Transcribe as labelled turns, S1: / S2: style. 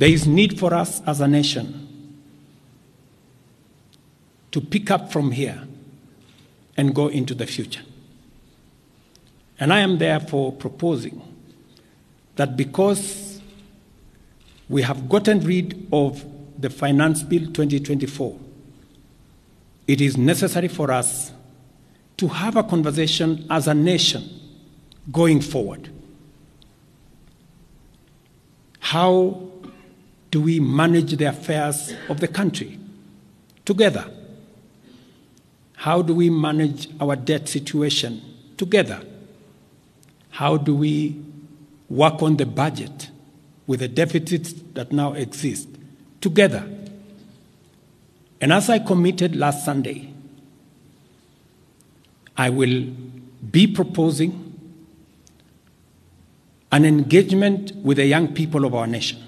S1: There is need for us as a nation to pick up from here and go into the future. And I am therefore proposing that because we have gotten rid of the Finance Bill 2024, it is necessary for us to have a conversation as a nation going forward. How do we manage the affairs of the country together? How do we manage our debt situation together? How do we work on the budget with the deficits that now exist together? And as I committed last Sunday, I will be proposing an engagement with the young people of our nation.